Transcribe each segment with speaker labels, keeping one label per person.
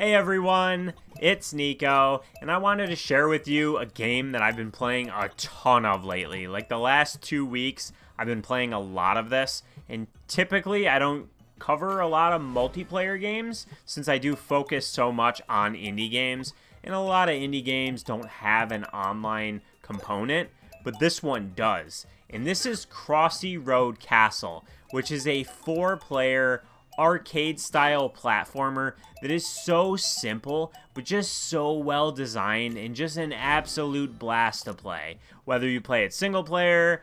Speaker 1: Hey everyone, it's Nico, and I wanted to share with you a game that I've been playing a ton of lately. Like the last two weeks, I've been playing a lot of this, and typically I don't cover a lot of multiplayer games since I do focus so much on indie games, and a lot of indie games don't have an online component, but this one does. And this is Crossy Road Castle, which is a four-player arcade style platformer that is so simple but just so well designed and just an absolute blast to play. Whether you play it single player,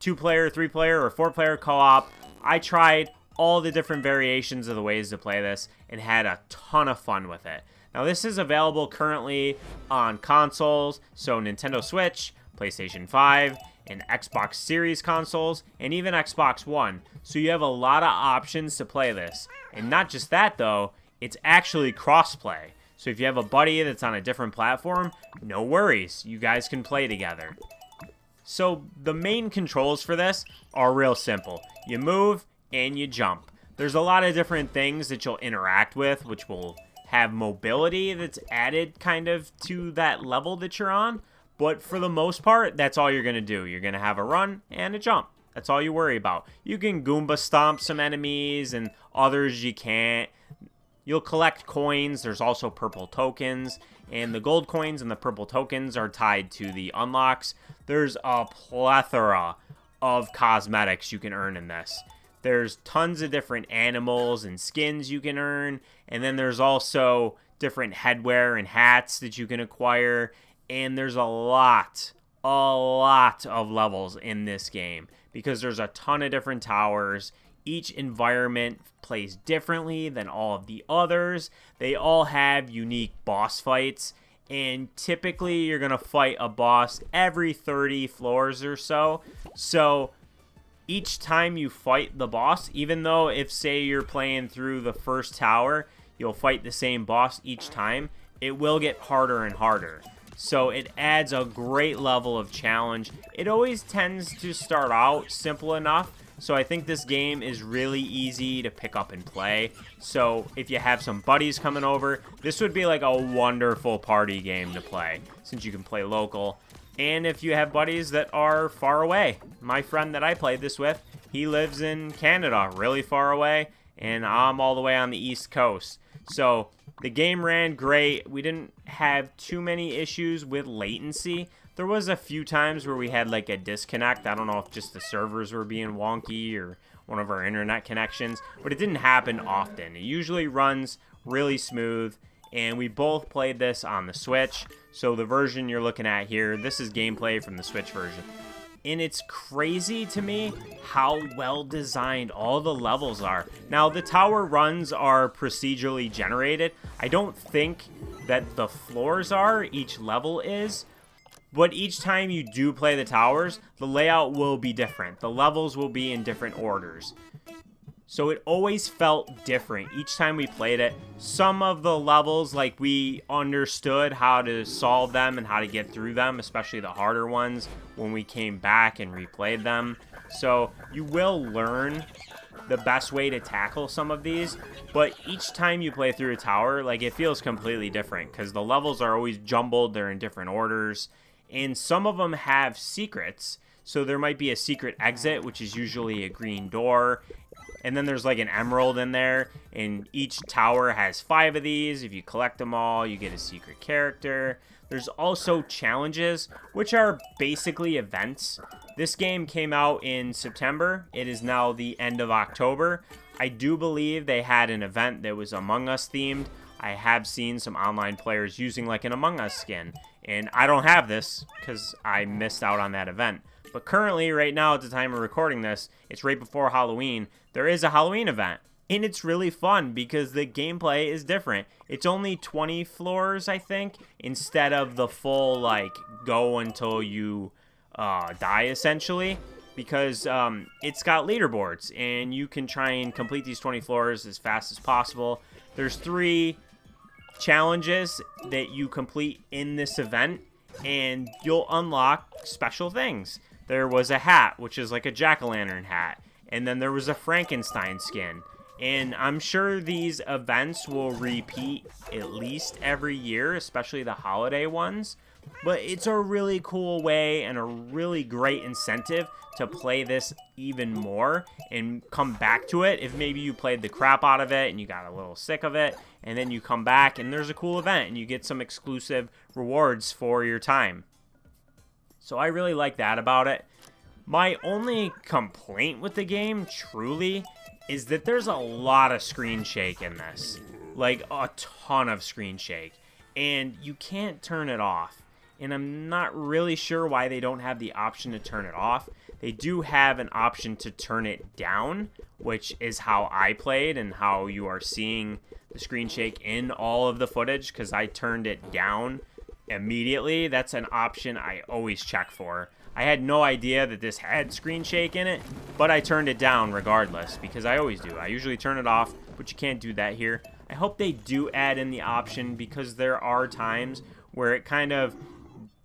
Speaker 1: two player, three player, or four player co op, I tried all the different variations of the ways to play this and had a ton of fun with it. Now, this is available currently on consoles, so Nintendo Switch, PlayStation 5, and Xbox Series consoles, and even Xbox One. So you have a lot of options to play this. And not just that though, it's actually crossplay. So if you have a buddy that's on a different platform, no worries, you guys can play together. So the main controls for this are real simple. You move and you jump. There's a lot of different things that you'll interact with, which will have mobility that's added kind of to that level that you're on. But for the most part, that's all you're going to do. You're going to have a run and a jump. That's all you worry about. You can Goomba stomp some enemies and others you can't. You'll collect coins. There's also purple tokens. And the gold coins and the purple tokens are tied to the unlocks. There's a plethora of cosmetics you can earn in this. There's tons of different animals and skins you can earn. And then there's also different headwear and hats that you can acquire and there's a lot, a lot of levels in this game because there's a ton of different towers. Each environment plays differently than all of the others. They all have unique boss fights, and typically you're going to fight a boss every 30 floors or so. So each time you fight the boss, even though if, say, you're playing through the first tower, you'll fight the same boss each time, it will get harder and harder. So it adds a great level of challenge. It always tends to start out simple enough. So I think this game is really easy to pick up and play. So if you have some buddies coming over, this would be like a wonderful party game to play since you can play local. And if you have buddies that are far away, my friend that I played this with, he lives in Canada, really far away, and I'm all the way on the East Coast. So the game ran great. We didn't have too many issues with latency. There was a few times where we had like a disconnect. I don't know if just the servers were being wonky or one of our internet connections, but it didn't happen often. It usually runs really smooth, and we both played this on the Switch. So the version you're looking at here, this is gameplay from the Switch version and it's crazy to me how well designed all the levels are. Now, the tower runs are procedurally generated. I don't think that the floors are, each level is, but each time you do play the towers, the layout will be different. The levels will be in different orders. So it always felt different each time we played it. Some of the levels, like we understood how to solve them and how to get through them, especially the harder ones when we came back and replayed them. So you will learn the best way to tackle some of these, but each time you play through a tower, like it feels completely different because the levels are always jumbled, they're in different orders, and some of them have secrets. So there might be a secret exit, which is usually a green door, and then there's like an emerald in there, and each tower has five of these. If you collect them all, you get a secret character. There's also challenges, which are basically events. This game came out in September. It is now the end of October. I do believe they had an event that was Among Us themed. I have seen some online players using like an Among Us skin, and I don't have this because I missed out on that event. But currently, right now, at the time of recording this, it's right before Halloween. There is a Halloween event. And it's really fun because the gameplay is different. It's only 20 floors, I think, instead of the full, like, go until you uh, die, essentially. Because um, it's got leaderboards, and you can try and complete these 20 floors as fast as possible. There's three challenges that you complete in this event, and you'll unlock special things there was a hat, which is like a jack-o'-lantern hat. And then there was a Frankenstein skin. And I'm sure these events will repeat at least every year, especially the holiday ones. But it's a really cool way and a really great incentive to play this even more and come back to it if maybe you played the crap out of it and you got a little sick of it and then you come back and there's a cool event and you get some exclusive rewards for your time. So I really like that about it. My only complaint with the game, truly, is that there's a lot of screen shake in this. Like, a ton of screen shake. And you can't turn it off. And I'm not really sure why they don't have the option to turn it off. They do have an option to turn it down, which is how I played and how you are seeing the screen shake in all of the footage because I turned it down immediately. That's an option I always check for. I had no idea that this had screen shake in it, but I turned it down regardless because I always do. I usually turn it off, but you can't do that here. I hope they do add in the option because there are times where it kind of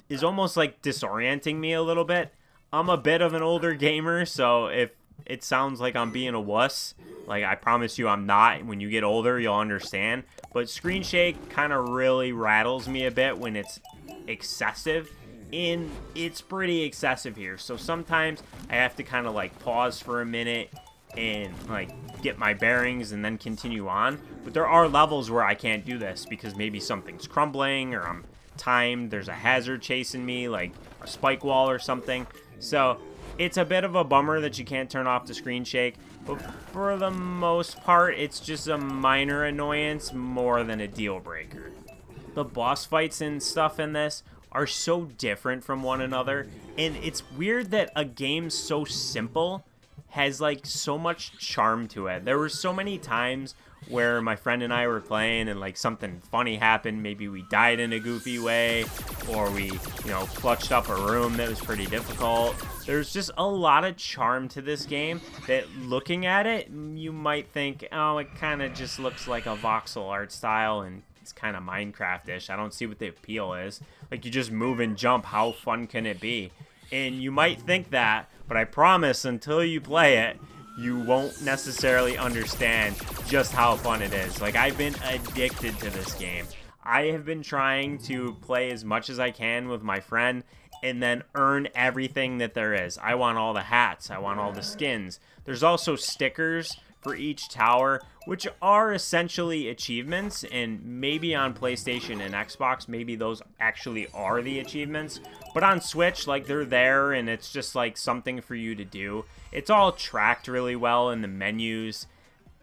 Speaker 1: is almost like disorienting me a little bit. I'm a bit of an older gamer, so if it sounds like I'm being a wuss, like I promise you I'm not. When you get older, you'll understand. But screen shake kind of really rattles me a bit when it's excessive and it's pretty excessive here. So sometimes I have to kind of like pause for a minute and like get my bearings and then continue on. But there are levels where I can't do this because maybe something's crumbling or I'm timed. There's a hazard chasing me, like a spike wall or something. So it's a bit of a bummer that you can't turn off the screen shake. But for the most part, it's just a minor annoyance more than a deal breaker. The boss fights and stuff in this are so different from one another. And it's weird that a game so simple has like so much charm to it. There were so many times where my friend and I were playing and like something funny happened. Maybe we died in a goofy way or we, you know, clutched up a room that was pretty difficult. There's just a lot of charm to this game that looking at it, you might think, oh, it kind of just looks like a voxel art style and it's kind of Minecraft-ish. I don't see what the appeal is. Like, you just move and jump. How fun can it be? And you might think that, but I promise until you play it, you won't necessarily understand just how fun it is. Like, I've been addicted to this game. I have been trying to play as much as I can with my friend and then earn everything that there is. I want all the hats. I want all the skins. There's also stickers for each tower, which are essentially achievements. And maybe on PlayStation and Xbox, maybe those actually are the achievements. But on Switch, like they're there and it's just like something for you to do. It's all tracked really well in the menus.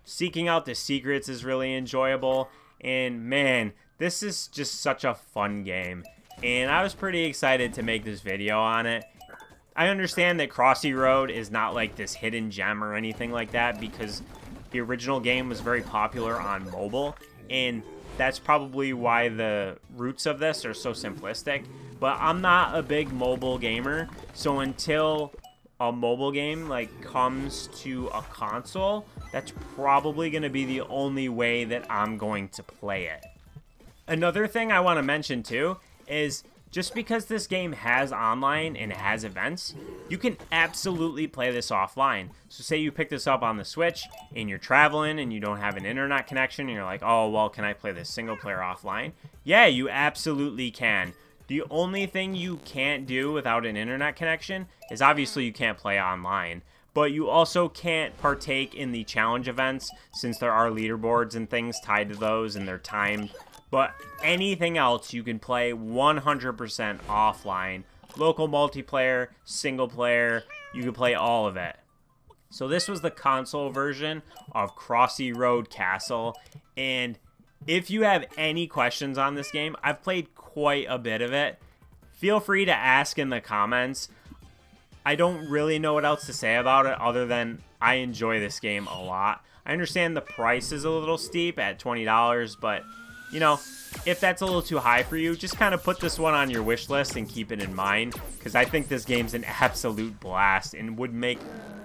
Speaker 1: Seeking out the secrets is really enjoyable. And man, this is just such a fun game. And I was pretty excited to make this video on it. I understand that Crossy Road is not like this hidden gem or anything like that because the original game was very popular on mobile and that's probably why the roots of this are so simplistic. But I'm not a big mobile gamer, so until a mobile game like comes to a console, that's probably going to be the only way that I'm going to play it. Another thing I want to mention too is just because this game has online and has events, you can absolutely play this offline. So say you pick this up on the Switch and you're traveling and you don't have an internet connection and you're like, oh, well, can I play this single player offline? Yeah, you absolutely can. The only thing you can't do without an internet connection is obviously you can't play online. But you also can't partake in the challenge events since there are leaderboards and things tied to those and they're timed but anything else you can play 100% offline. Local multiplayer, single player, you can play all of it. So this was the console version of Crossy Road Castle. And if you have any questions on this game, I've played quite a bit of it. Feel free to ask in the comments. I don't really know what else to say about it other than I enjoy this game a lot. I understand the price is a little steep at $20, but you know, if that's a little too high for you, just kind of put this one on your wish list and keep it in mind, because I think this game's an absolute blast and would make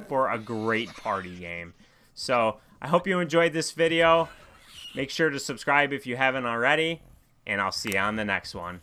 Speaker 1: for a great party game. So, I hope you enjoyed this video. Make sure to subscribe if you haven't already, and I'll see you on the next one.